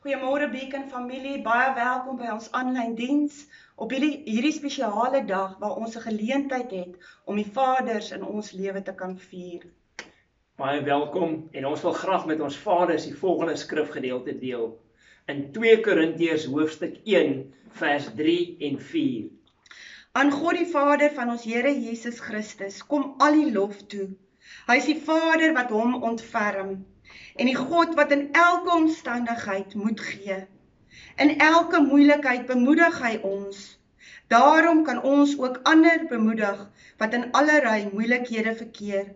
Goeiemôre Beacon familie, baie welkom by ons aanlyn diens op hierdie hierdie spesiale dag waar ons 'n geleentheid het om die Vaders in ons lewe te kan vier. Baie welkom en ons wil graag met ons Vaders die volgende skrifgedeelte deel in 2 Korintiërs hoofstuk 1 vers 3 en 4. Aan God die Vader van ons Here Jesus Christus kom al die lof toe. Hy is die Vader wat hom ontferm en die God wat in elke omstandigheid moed gee. In elke moeilikheid bemoedig hy ons. Daarom kan ons ook ander bemoedig wat in allerlei moeilikhede verkeer.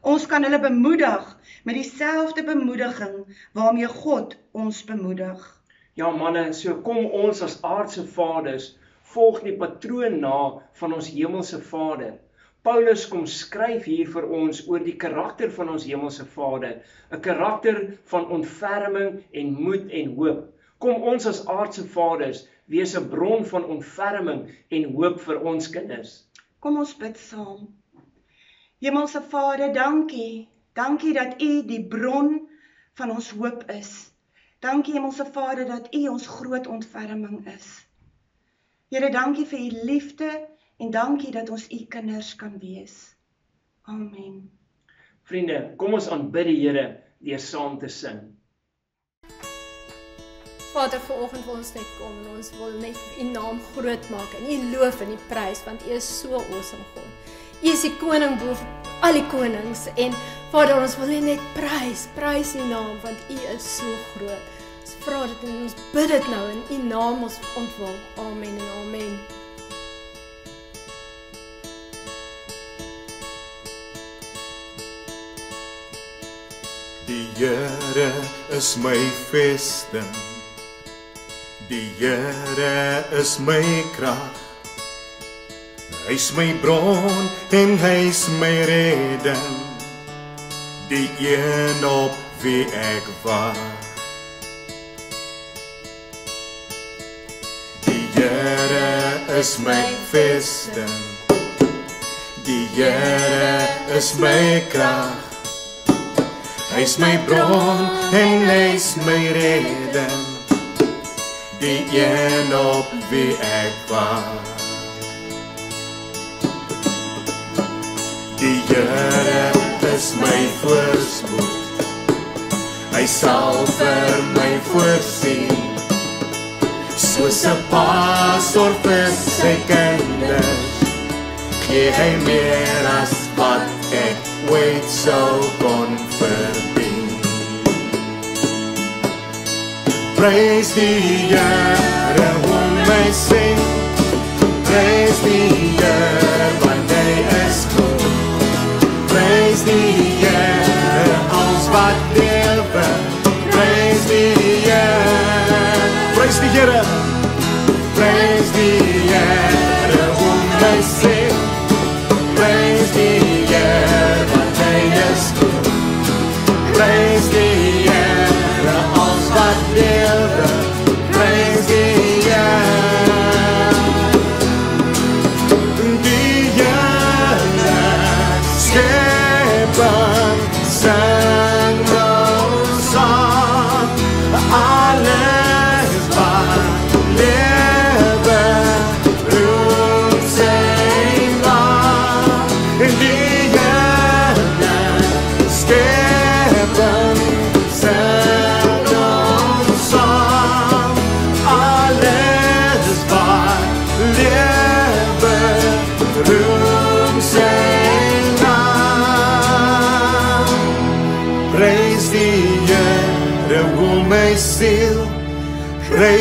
Ons kan hulle bemoedig met dieselfde bemoediging waarmee God ons bemoedig. Ja manne, so kom ons as aardse vaders volg die patroon na van ons hemelse Vader. Paulus kom skryf hier vir ons oor die karakter van ons hemelse Vader, 'n karakter van ontferming en moed en hoop. Kom ons as aardse vaders wees 'n bron van ontferming en hoop vir ons kinders. Kom ons bid saam. Hemelse Vader, dankie. Dankie dat U die bron van ons hoop is. Dankie Hemelse Vader dat U ons groot ontferming is. Here, dankie vir U liefde en dankie dat ons u kinders kan wees. Amen. Vriende, kom ons aanbid die Here deur saam te sing. Vader, vanoggend wil ons net kom en ons wil net u naam groot maak en u loof en u prys want u is so awesome God. U is die koning bo al die konings en Vader, ons wil u net prys, prys u naam want u is so groot. Ons vra dit en ons bid dit nou in u naam ons ontwil. Amen en amen. Die Here is my vesting. Die Here is my krag. Hy's my bron en hy's my redding. Die een op wie ek wag. Die Here is my vesting. Die Here is my krag. Hy's my bron en hy's my redding. Die een op wie ek wag. Die Here is my voorspoed. Hy sal vir my voorsien. Soos 'n pastor vir sy kinders. Gee hy meer as Praise die Here, hom my sing. Praise die Here, want hy is goed. Praise die Here, ons wat lewe. Praise die Here, praise die Here.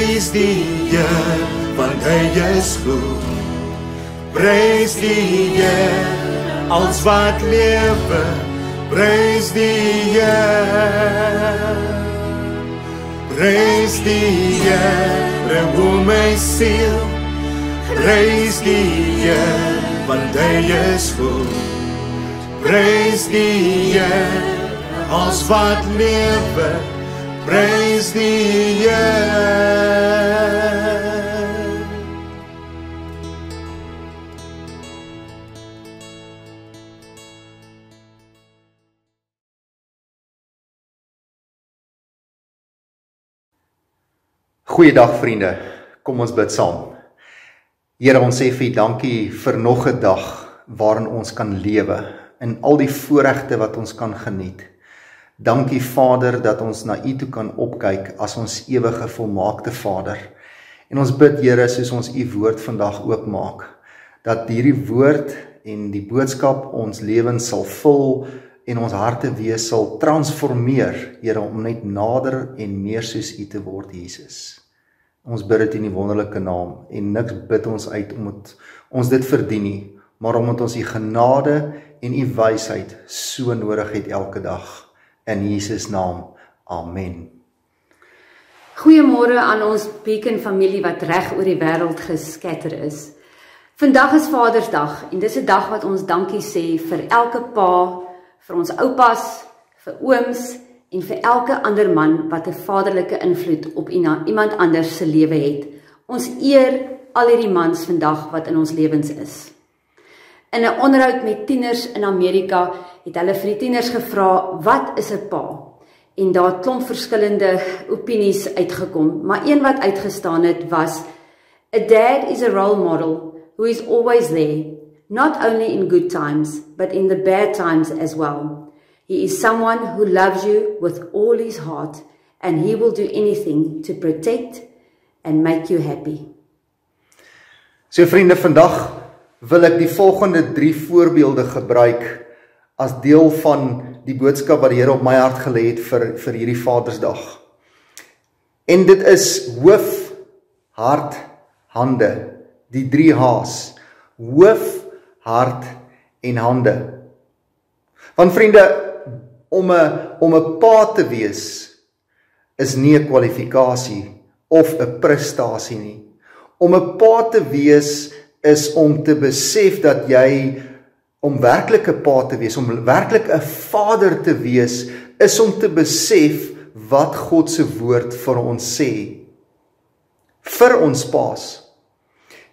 Praise die Here, want hy is goed. Praise die Here, als wat lewe. Praise die Here. Praise die Here, o my siel. Praise die Here, want hy is goed. Praise die Here, als wat lewe. Praise die Here. Goeiedag vriende. Kom ons bid saam. Here, ons sê vir U dankie vir nog 'n dag waarin ons kan lewe en al die voorregte wat ons kan geniet. Dankie Vader dat ons na U toe kan opkyk as ons ewige volmaakte Vader. En ons bid Here soos ons U woord vandag oopmaak dat hierdie woord en die boodskap ons lewens sal vul en ons harte wees sal transformeer Here om net nader en meer soos U te word Jesus. Ons bid dit in die wonderlike naam en niks bid ons uit omdat ons dit verdien nie, maar omdat ons u genade en u wysheid so nodig het elke dag in Jesus naam. Amen. Goeiemôre aan ons Beacon familie wat reg oor die wêreld geskatter is. Vandag is Vadersdag en dis 'n dag wat ons dankie sê vir elke pa, vir ons oupas, vir ooms en vir elke ander man wat 'n vaderlike invloed op iemand anders se lewe het. Ons eer al hierdie mans vandag wat in ons lewens is. In 'n onderhoud met tieners in Amerika het hulle vir die tieners gevra, "Wat is 'n pa?" En daar het klomp verskillende opinies uitgekom, maar een wat uitgestaan het was, "A dad is a role model who is always there, not only in good times, but in the bad times as well." He is someone who loves you with all his heart and he will do anything to protect and make you happy. So vriende, vandag wil ek die volgende 3 voorbeelde gebruik as deel van die boodskap wat die Here op my hart gelê het vir vir hierdie Vadersdag. En dit is hoof, hart, hande, die 3 H's. Hoof, hart en hande. Want vriende, om 'n om 'n pa te wees is nie 'n kwalifikasie of 'n prestasie nie. Om 'n pa te wees is om te besef dat jy om werklik 'n pa te wees, om werklik 'n vader te wees, is om te besef wat God se woord vir ons sê vir ons paas.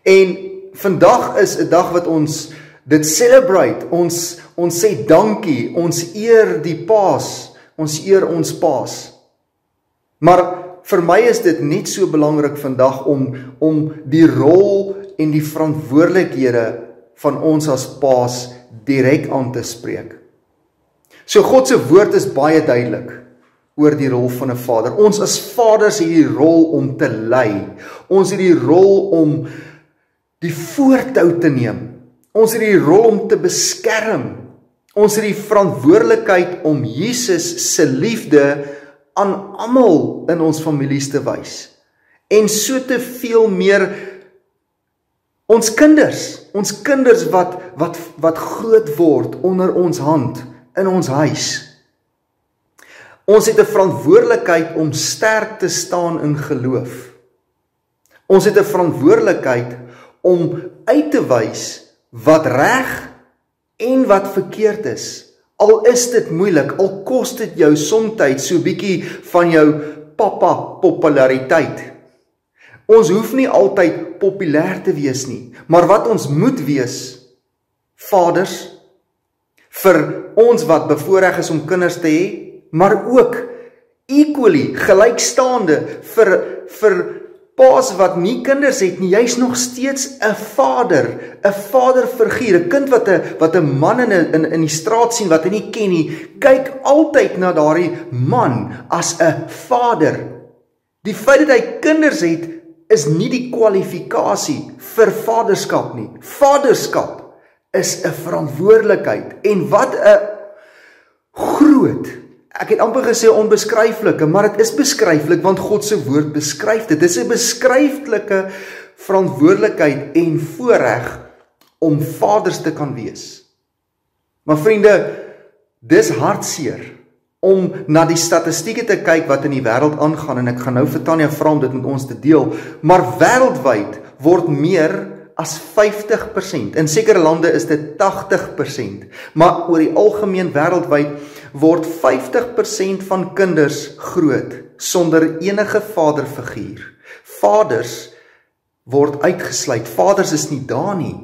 En vandag is 'n dag wat ons dit celebrate. Ons ons sê dankie. Ons eer die Paas. Ons eer ons Paas. Maar vir my is dit net so belangrik vandag om om die rol en die verantwoordelikhede van ons as Paas direk aan te spreek. So God se woord is baie duidelik oor die rol van 'n vader. Ons as vaders het die rol om te lei. Ons het die rol om die voortou te neem Ons het die rol om te beskerm. Ons het die verantwoordelikheid om Jesus se liefde aan almal in ons families te wys. En so te veel meer ons kinders, ons kinders wat wat wat groot word onder ons hand in ons huis. Ons het 'n verantwoordelikheid om sterk te staan in geloof. Ons het 'n verantwoordelikheid om uit te wys wat reg en wat verkeerd is. Al is dit moeilik, al kos dit jou soms so bietjie van jou pappa populariteit. Ons hoef nie altyd populêr te wees nie, maar wat ons moet wees vaders vir ons wat bevoorreg is om kinders te hê, maar ook equally gelykstaande vir vir paas wat nie kinders het nie, jy's nog steeds 'n vader, 'n vaderfiguur, 'n kind wat 'n wat 'n man in 'n in, in die straat sien wat hy nie ken nie, kyk altyd na daardie man as 'n vader. Die feit dat hy kinders het is nie die kwalifikasie vir vaderskap nie. Vaderskap is 'n verantwoordelikheid en wat 'n groot Ek het amper gesê onbeskryflike, maar dit is beskryflik want God se woord beskryf dit. Dit is 'n beskryflike verantwoordelikheid en voorreg om vaders te kan wees. Maar vriende, dis hartseer om na die statistieke te kyk wat in die wêreld aangaan en ek gaan nou vir Tanya vra om dit met ons te deel, maar wêreldwyd word meer as 50%. In sekere lande is dit 80%, maar oor die algemeen wêreldwyd word 50% van kinders groot sonder enige vaderfiguur. Vaders word uitgesluit. Vaders is nie daar nie.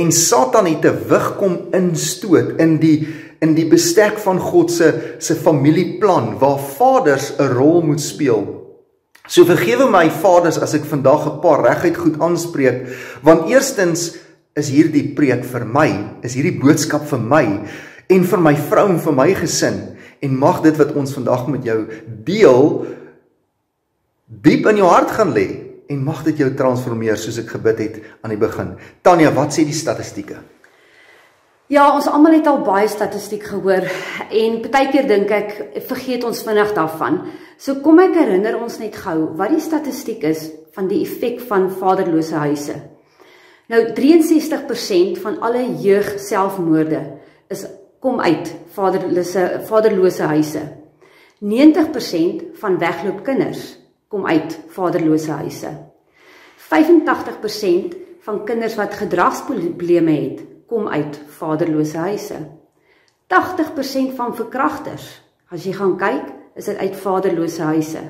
En Satan het 'n wig kom instoot in die in die bestek van God se se familieplan waar vaders 'n rol moet speel. So vergewe my vaders as ek vandag 'n paar reguit goed aanspreek, want eerstens is hierdie preek vir my, is hierdie boodskap vir my en vir my vrou en vir my gesin. En mag dit wat ons vandag met jou deel diep in jou hart gaan lê en mag dit jou transformeer soos ek gebid het aan die begin. Tanya, wat sê die statistieke? Ja, ons almal het al baie statistiek gehoor en partykeer dink ek vergeet ons vinnig daarvan. So kom ek herinner ons net gou wat die statistiek is van die effek van vaderlose huise. Nou 63% van alle jeug selfmoorde is kom uit vaderlose vaderlose huise. 90% van wegloop kinders kom uit vaderlose huise. 85% van kinders wat gedragsprobleme het, kom uit vaderlose huise. 80% van verkragters, as jy gaan kyk, is dit uit vaderlose huise.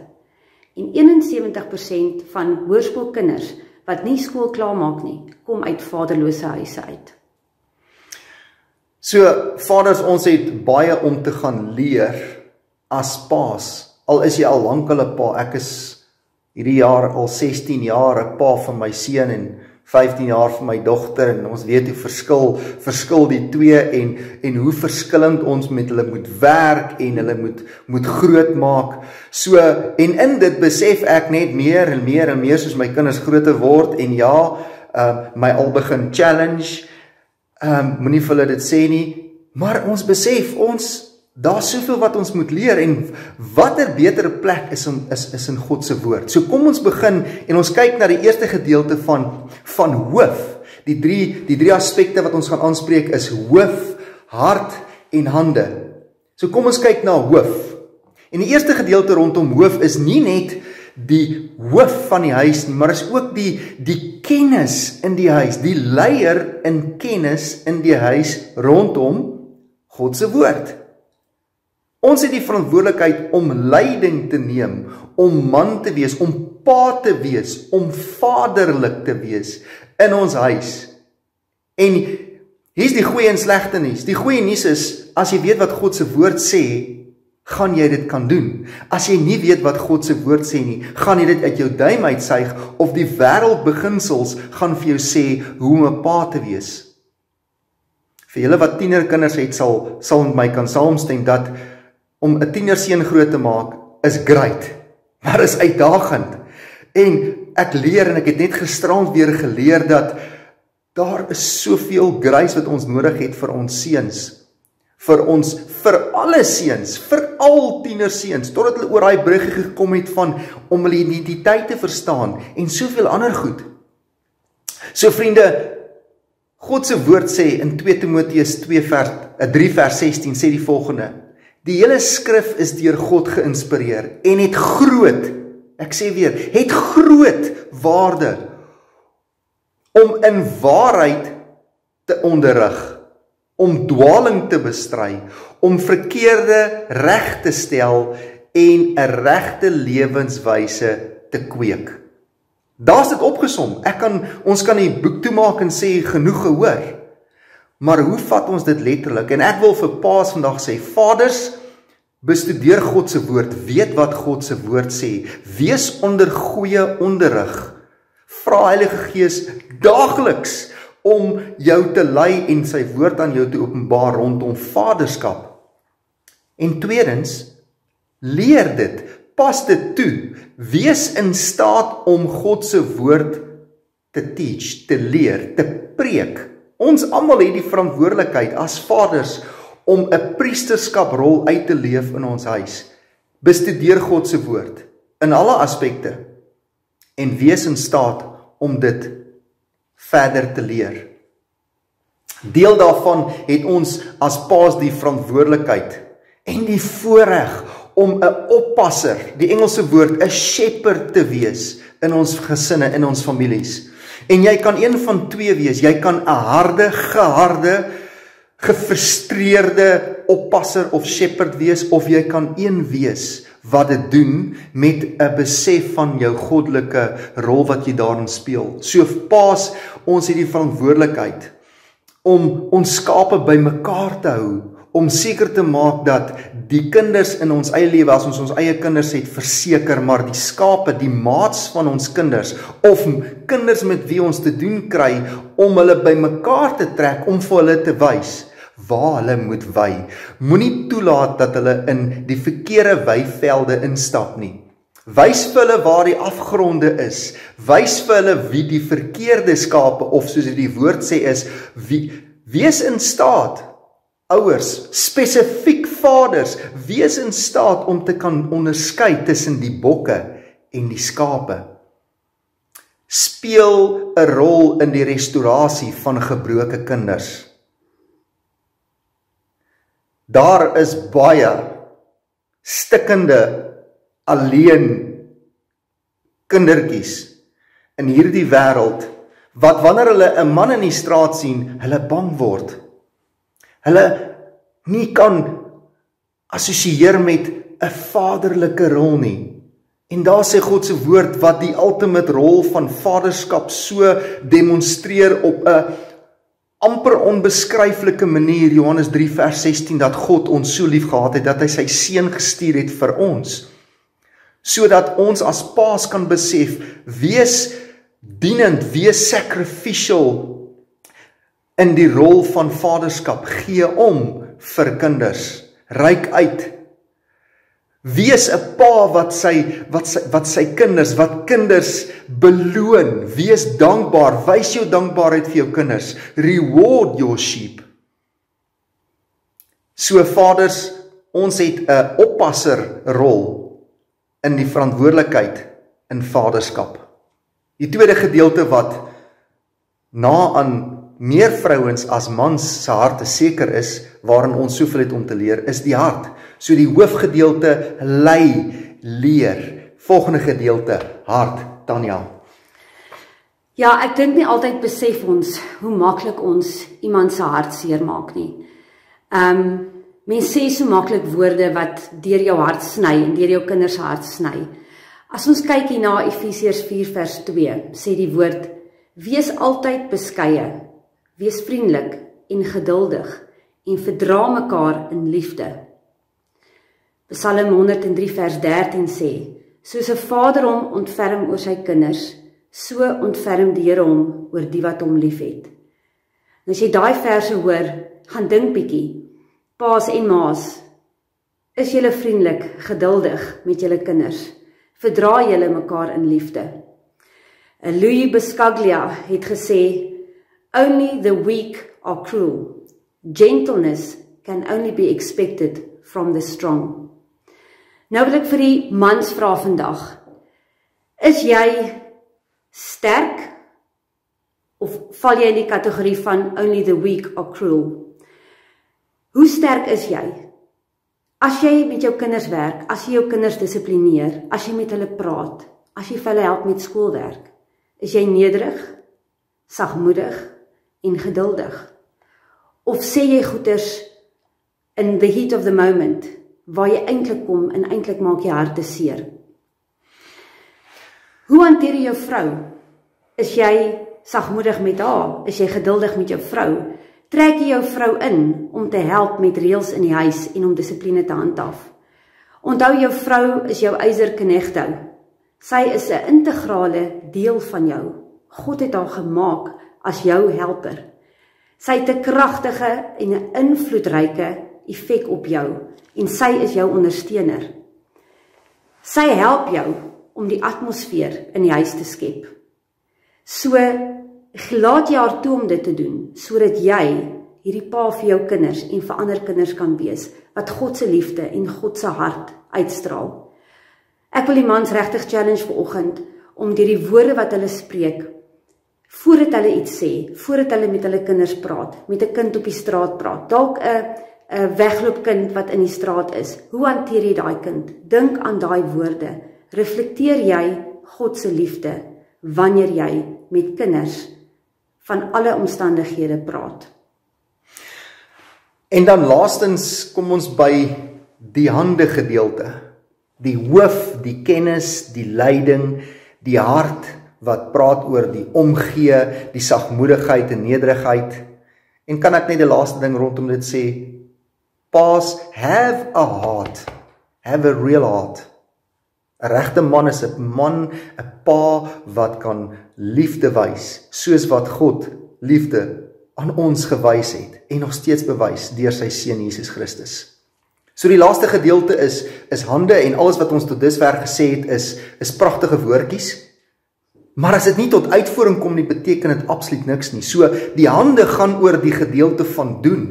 En 71% van hoërskoolkinders wat nie skool klaarmaak nie, kom uit vaderlose huise uit. So vaders, ons het baie om te gaan leer as paas. Al is jy al lank al 'n pa, ek is hierdie jaar al 16 jaar 'n pa van my seun en 15 jaar vir my dogter en ons weet hoe verskil verskil die twee en en hoe verskillend ons met hulle moet werk en hulle moet moet groot maak. So en in dit besef ek net meer en meer en meer soos my kinders groter word en ja, uh my al begin challenge. Um moenie vir hulle dit sê nie, maar ons besef ons Daar's soveel wat ons moet leer en watter beter plek is om is is in God se woord. So kom ons begin en ons kyk na die eerste gedeelte van van hoof. Die drie die drie aspekte wat ons gaan aanspreek is hoof, hart en hande. So kom ons kyk na hoof. En die eerste gedeelte rondom hoof is nie net die hoof van die huis nie, maar is ook die die kennis in die huis, die leier in kennis in die huis rondom God se woord. Ons het die verantwoordelikheid om leiding te neem, om man te wees, om pa te wees, om vaderlik te wees in ons huis. En hier's die goeie en slegte nuus. Die goeie nuus is as jy weet wat God se woord sê, gaan jy dit kan doen. As jy nie weet wat God se woord sê nie, gaan jy dit uit jou duim uitsuig of die wêreldbeginsels gaan vir jou sê hoe om 'n pa te wees. Vir julle wat tienerkinders het, sal sal met my kan saamstem dat om 'n tienerseun groot te maak is great, maar is uitdagend. En ek leer en ek het net gisterand weer geleer dat daar is soveel grace wat ons nodig het vir ons seuns vir ons vir alle seuns vir al tienerseuns totdat hulle oor daai brug gekom het van om hulle identiteit te verstaan en soveel ander goed. So vriende, God se woord sê in 2 Timoteus 2 vers 3 vers 16 sê die volgende: Die hele skrif is deur God geïnspireer en het groot, ek sê weer, het groot waarde om in waarheid te onderrig, om dwaaling te bestry, om verkeerde reg te stel en 'n regte lewenswyse te kweek. Daar's dit opgesom. Ek kan ons kan die boek toemaak en sê genoeg gehoor. Maar hoe vat ons dit letterlik? En ek wil vir paas vandag sê, vaders, bestudeer God se woord, weet wat God se woord sê, wees onder goeie onderrig. Vra Heilige Gees daagliks om jou te lei en sy woord aan jou te openbaar rondom vaderskap. En tweedens, leer dit, pas dit toe, wees in staat om God se woord te teach, te leer, te preek Ons almal het die verantwoordelikheid as vaders om 'n priesterskaprol uit te leef in ons huis. Bestudeer God se woord in alle aspekte en wees in staat om dit verder te leer. Deel daarvan het ons as paas die verantwoordelikheid en die voorreg om 'n oppasser, die Engelse woord 'n shepherd te wees in ons gesinne, in ons families. En jy kan een van twee wees. Jy kan 'n harde, geharde, gefrustreerde oppasser of shepherd wees of jy kan een wees wat dit doen met 'n besef van jou goddelike rol wat jy daarin speel. So paas, ons het die verantwoordelikheid om ons skape bymekaar te hou, om seker te maak dat die kinders in ons eie lewe as ons ons eie kinders het verseker maar die skape die maats van ons kinders of kinders met wie ons te doen kry om hulle bymekaar te trek om vir hulle te wys waar hulle moet wy. Moenie toelaat dat hulle in die verkeerde weivelde instap nie. Wys vir hulle waar die afgronde is. Wys vir hulle wie die verkeerde skape of soos dit die woord sê is wie wees in staat ouers, spesifiek vaders, wees in staat om te kan onderskei tussen die bokke en die skape. Speel 'n rol in die restaurasie van gebroke kinders. Daar is baie stikkende alleen kindertjies in hierdie wêreld wat wanneer hulle 'n man in die straat sien, hulle bang word hulle nie kan assosieer met 'n vaderlike rol nie. En daar sê God se woord wat die ultimate rol van vaderskap so demonstreer op 'n amper onbeskryflike manier Johannes 3 vers 16 dat God ons so lief gehad het dat hy sy seun gestuur het vir ons. Sodat ons as paas kan besef wees dienend wees sacrificial in die rol van vaderskap. Gee om vir kinders ryk uit. Wees 'n pa wat sy wat sy wat sy kinders wat kinders beloon. Wees dankbaar. Wys jou dankbaarheid vir jou kinders. Reward your sheep. So vaders ons het 'n oppasser rol in die verantwoordelikheid in vaderskap. Die tweede gedeelte wat na aan meer vrouens as mans se harte seker is waarin ons soveel het om te leer is die hart. So die hoofgedeelte lei leer. Volgende gedeelte hart Tanya. Ja, ek dink nie altyd besef ons hoe maklik ons iemand se hart seermaak nie. Ehm um, mense sê so maklik woorde wat deur jou hart sny en deur jou kinders se hart sny. As ons kyk hier na Efesiërs 4 vers 2, sê die woord: Wees altyd beskeie Wees vriendelik en geduldig en verdra mekaar in liefde. Psalm 103 vers 13 sê: Soos 'n vader hom ontferm oor sy kinders, so ontferm die Here hom oor die wat hom liefhet. Nou as jy daai verse hoor, gaan dink bietjie. Paas en maas, is julle vriendelik, geduldig met julle kinders? Verdra julle mekaar in liefde? Louis Buscaglia het gesê Only the weak are cruel. Gentleness can only be expected from the strong. Nou wil ek vir die mans vra vandag. Is jy sterk of val jy in die kategorie van only the weak are cruel? Hoe sterk is jy? As jy met jou kinders werk, as jy jou kinders dissiplineer, as jy met hulle praat, as jy vir hulle help met skoolwerk, is jy nederig, sagmoedig, en geduldig? Of sê jy goeters in the heat of the moment waar jy eintlik kom en eintlik maak jy harte seer? Hoe hanteer jy jou vrou? Is jy sagmoedig met haar? Is jy geduldig met jou vrou? Trek jy jou vrou in om te help met reëls in die huis en om dissipline te handhaaf? Onthou jou vrou is jou eiserknegtou. Sy is 'n integrale deel van jou. God het haar gemaak as jou helper. Sy het 'n kragtige en 'n invloedryke effek op jou en sy is jou ondersteuner. Sy help jou om die atmosfeer in die huis te skep. So laat jy haar toe om dit te doen sodat jy hierdie pa vir jou kinders en vir ander kinders kan wees wat God se liefde en God se hart uitstraal. Ek wil die mans regtig challenge vir oggend om deur die woorde wat hulle spreek voordat hulle iets sê, voordat hulle met hulle kinders praat, met 'n kind op die straat praat, dalk 'n 'n wegloopkind wat in die straat is. Hoe hanteer jy daai kind? Dink aan daai woorde. Reflekteer jy God se liefde wanneer jy met kinders van alle omstandighede praat? En dan laastens kom ons by die hande gedeelte. Die hoof, die kennis, die leiding, die hart wat praat oor die omgee, die sagmoedigheid en nederigheid. En kan ek net die laaste ding rondom dit sê? Pa's have a heart. Have a real heart. 'n Regte man is 'n man, 'n pa wat kan liefde wys, soos wat God liefde aan ons gewys het en nog steeds bewys deur sy seun Jesus Christus. So die laaste gedeelte is is hande en alles wat ons tot dusver gesê het is is pragtige woordjies. Maar as dit nie tot uitvoering kom nie, beteken dit absoluut niks nie. So die hande gaan oor die gedeelte van doen.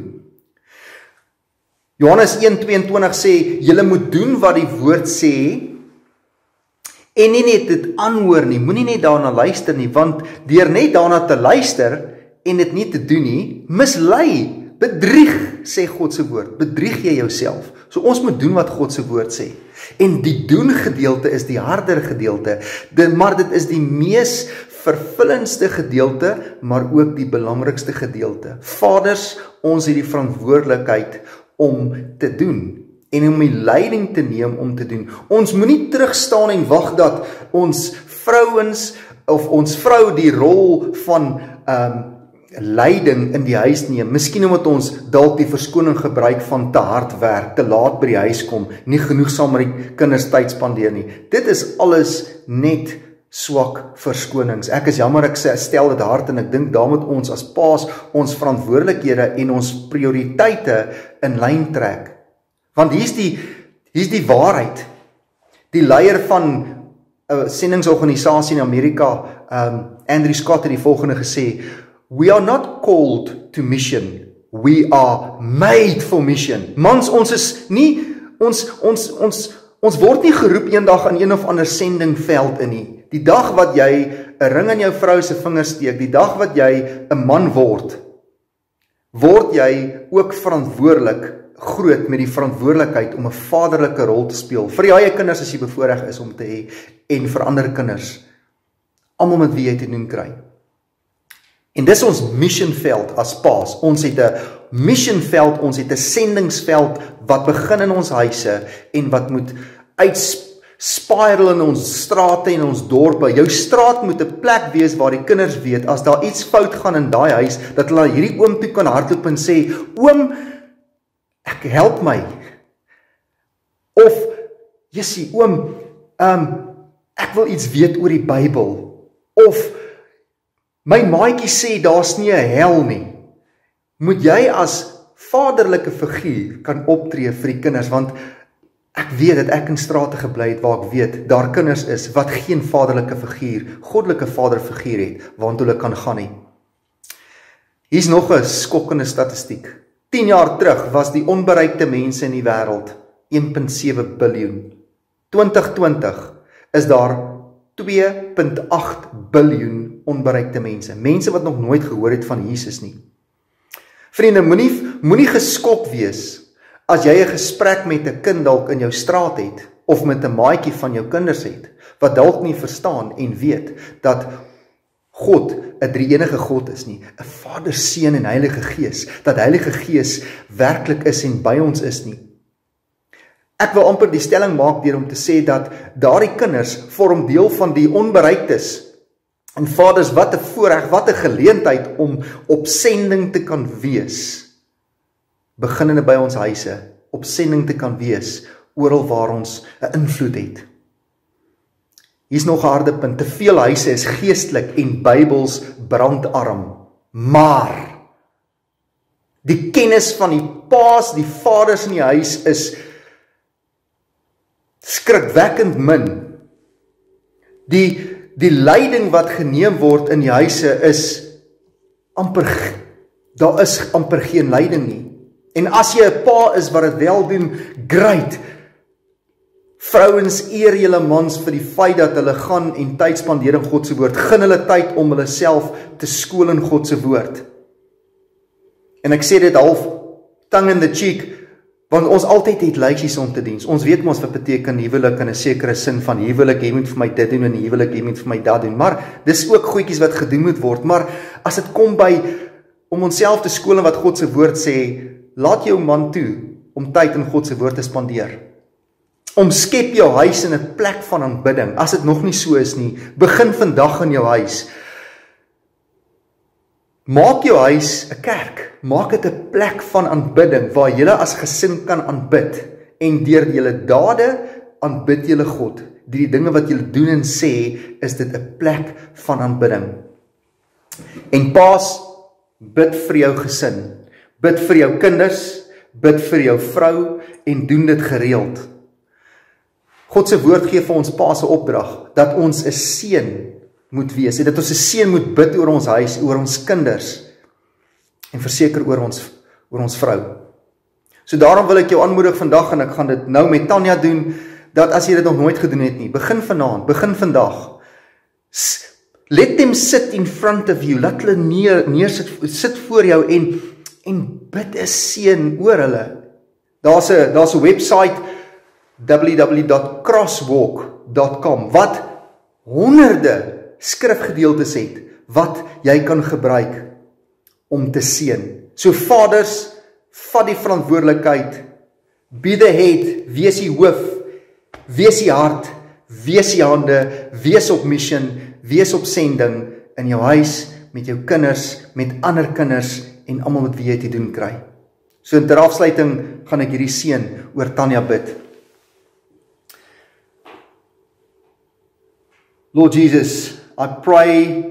Johannes 1:22 sê julle moet doen wat die woord sê en nie net dit aanhoor nie. Moenie net daarna luister nie, want deur net daarna te luister en dit nie te doen nie, mislei Bedrieg sê God se woord. Bedrieg jy jouself. So ons moet doen wat God se woord sê. En die doen gedeelte is die harder gedeelte. Dit maar dit is die mees vervullendste gedeelte, maar ook die belangrikste gedeelte. Vaders, ons het die verantwoordelikheid om te doen en om die leiding te neem om te doen. Ons moenie terug staan en wag dat ons vrouens of ons vrou die rol van ehm um, leiding in die huis neem. Miskien omdat ons dalk die verskoning gebruik van te hard werk, te laat by die huis kom, nie genoeg saam met die kinders tyd spandeer nie. Dit is alles net swak verskonings. Ek is jammer ek stel dit hard en ek dink daarmee ons as paas ons verantwoordelikhede en ons prioriteite in lyn trek. Want hier's die hier's die waarheid. Die leier van 'n sendingsorganisasie in Amerika, um Andrew Scott het die volgende gesê: We are not called to mission. We are made for mission. Mans, ons is nie ons ons ons ons word nie geroep eendag aan een of ander sendingveld in nie. Die dag wat jy 'n ring aan jou vrou se vinger steek, die dag wat jy 'n man word, word jy ook verantwoordelik groot met die verantwoordelikheid om 'n vaderlike rol te speel vir jou eie kinders as jy bevoorreg is om te hê en vir ander kinders almal met wie jy te doen kry. En dis ons missionveld as paas. Ons het 'n missionveld, ons het 'n sendingsveld wat begin in ons huise en wat moet uitspiral in ons strate en ons dorpe. Jou straat moet 'n plek wees waar die kinders weet as daar iets fout gaan in daai huis, dat hulle hierdie oom toe kan hardloop en sê: "Oom, ek help my." Of Jessie, oom, ehm um, ek wil iets weet oor die Bybel. Of My maatjie sê daar's nie 'n hel nie. Moet jy as vaderlike figuur kan optree vir die kinders want ek weet dat ek in strate gebly het waar ek weet daar kinders is wat geen vaderlike figuur, goddelike vaderfiguur het waartoe hulle kan gaan nie. Hier's nog 'n skokkende statistiek. 10 jaar terug was die onbereikte mense in die wêreld 1.7 biljoen. 2020 is daar 2.8 biljoen onbereikte mense, mense wat nog nooit gehoor het van Jesus nie. Vriende, moenie moenie geskok wees as jy 'n gesprek met 'n kind dalk in jou straat het of met 'n maatjie van jou kinders het wat dalk nie verstaan en weet dat God 'n drie-enige God is nie, 'n Vader, Seun en Heilige Gees, dat Heilige Gees werklik is en by ons is nie. Ek wil amper die stelling maak deur om te sê dat daardie kinders vorm deel van die onbereiktes En Vaders, wat 'n voorreg, wat 'n geleentheid om op sending te kan wees. Beginnende by ons huise, op sending te kan wees oral waar ons 'n invloed het. Hier's nog 'n harde punt. Te veel huise is geestelik en Bybels brandarm. Maar die kennis van die paas, die vaders in die huis is skrikwekkend min. Die die leiding wat geneem word in die huise is amper daar is amper geen leiding nie. En as jy 'n pa is wat dit wel doen, great. Vrouens eer julle mans vir die feit dat hulle gaan en tyd spandeer in God se woord. Gun hulle tyd om hulle self te skool in God se woord. En ek sê dit half tongue in the cheek Want ons altyd het lyksies om te dien. Ons weet mos wat beteken huwelik in 'n sekere sin van huwelik, jy moet vir my dit doen en huwelik jy moet vir my dat doen. Maar dis ook goedjies wat gedoen moet word. Maar as dit kom by om onsself te skool in wat God se woord sê, laat jou man toe om tyd in God se woord te spandeer. Omskep jou huis in 'n plek van aanbidding. As dit nog nie so is nie, begin vandag in jou huis. Maak jou huis 'n kerk. Maak dit 'n plek van aanbidding waar jy as gesin kan aanbid en deur julle dade aanbid julle God. Die dinge wat julle doen en sê, is dit 'n plek van aanbidding. En paas bid vir jou gesin. Bid vir jou kinders, bid vir jou vrou en doen dit gereeld. God se woord gee vir ons pa se opdrag dat ons 'n seën moet wees en dat ons 'n seën moet bid oor ons huis, oor ons kinders en verseker oor ons oor ons vrou. So daarom wil ek jou aanmoedig vandag en ek gaan dit nou met Tanya doen dat as jy dit nog nooit gedoen het nie, begin vanaand, begin vandag. Let them sit in front of you. Laat hulle neer neersit sit voor jou en en bid 'n seën oor hulle. Daar's 'n daar's 'n webwerf www.crosswalk.com wat honderde skrifgedeeltes het wat jy kan gebruik om te seën. So vaders, vat die verantwoordelikheid. Be the head, wees die hoof, wees die hart, wees die hande, wees op mission, wees op sending in jou huis met jou kinders, met ander kinders en almal met wie jy te doen kry. So in ter afsluiting gaan ek hierdie seën oor Tanya bid. Lord Jesus, I pray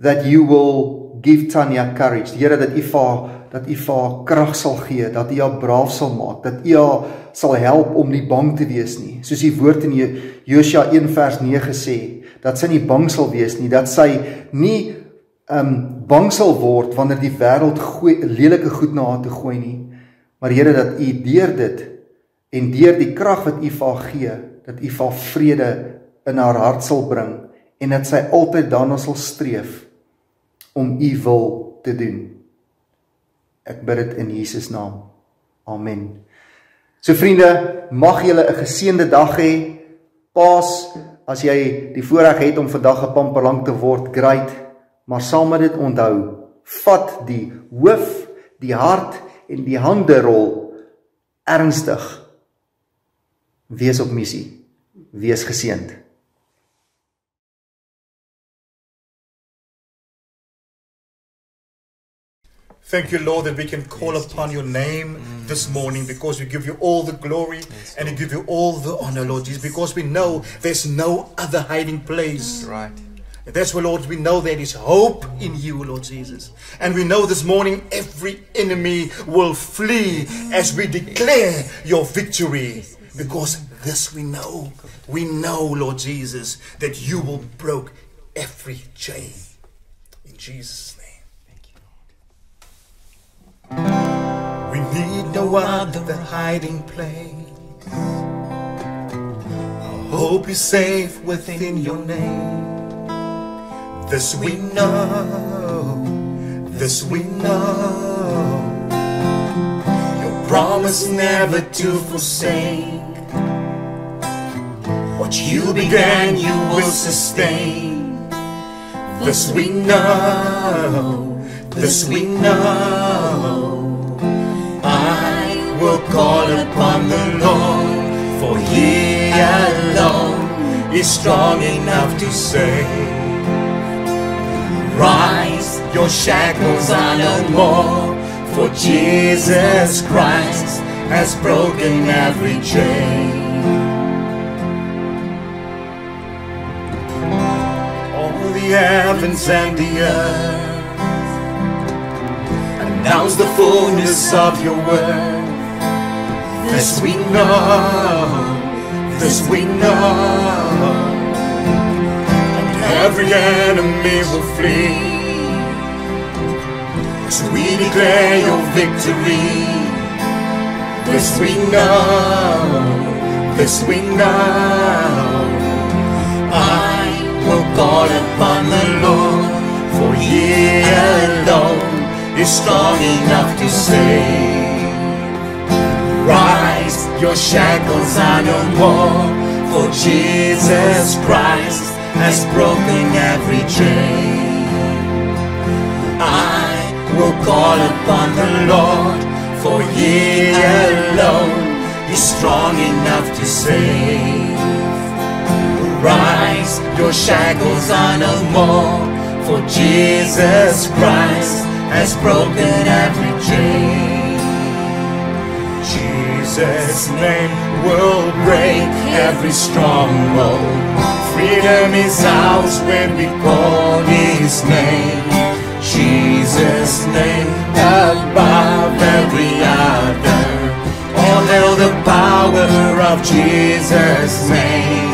that you will give Tanya courage. Here dat U vir dat U vir krag sal gee, dat U haar braaf sal maak, dat U haar sal help om nie bang te wees nie. Soos die woord in Josua 1 vers 9 sê, dat sy nie bang sal wees nie, dat sy nie um bang sal word wanneer die wêreld gooi lelike goed na haar toe gooi nie. Maar Here dat U deur dit en deur die krag wat U vir haar gee, dat U vir haar vrede in haar hart sal bring en dat sy altyd daarna sal streef om u wil te doen. Ek bid dit in Jesus naam. Amen. So vriende, mag julle 'n geseënde dag hê. Paas, as jy die voorreg het om vandag 'n pamperlang te word, great, maar saam met dit onthou, vat die hoof, die hart en die hande rol ernstig. Wees op missie. Wees geseënd. Thank you, Lord, that we can call yes, upon your name mm. this morning because we give you all the glory yes, and we give you all the honor, Lord Jesus, because we know there's no other hiding place. Right. That's why, Lord, we know there is hope in you, Lord Jesus. And we know this morning every enemy will flee as we declare your victory. Because this we know. We know, Lord Jesus, that you will break every chain. In Jesus' We need no other hiding place. Our hope is safe within your name. This we know, this we know. Your promise never to forsake. What you began, you will sustain. This we know, this we know I will call upon the Lord, for He alone is strong enough to save. Rise, your shackles are no more, for Jesus Christ has broken every chain. All the heavens and the earth announce the fullness of your word. This we know, this we know. And every enemy will flee. So we declare your victory. This we know, this we know. I will call upon the Lord, for He alone is strong enough to save. Rise, your shackles are no more, for Jesus Christ has broken every chain. I will call upon the Lord, for He alone is strong enough to save. Rise, your shackles are no more, For Jesus Christ has broken every chain. Jesus' name will break every stronghold. Freedom is ours when we call His name. Jesus' name above every other. All hail the power of Jesus' name.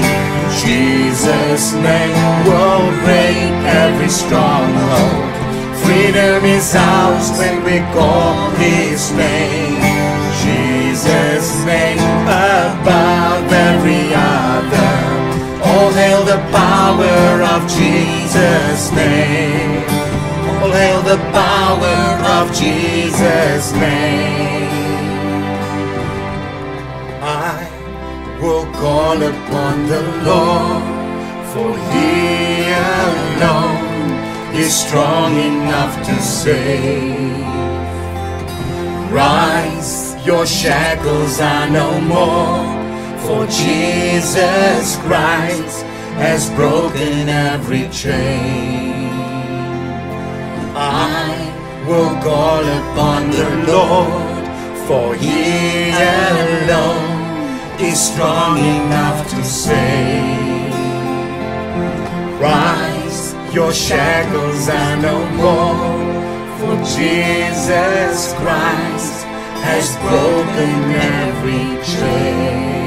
Jesus' name will break every stronghold. Freedom is ours when we call His name. Jesus' name above every other. All hail the power of Jesus' name. All hail the power of Jesus' name. I will call upon the Lord, for He alone is strong enough to save. Rise, your shackles are no more, for Jesus Christ has broken every chain. I will call upon the Lord, for He alone is strong enough to save. Rise, your shackles are no more, for Jesus Christ has broken every chain.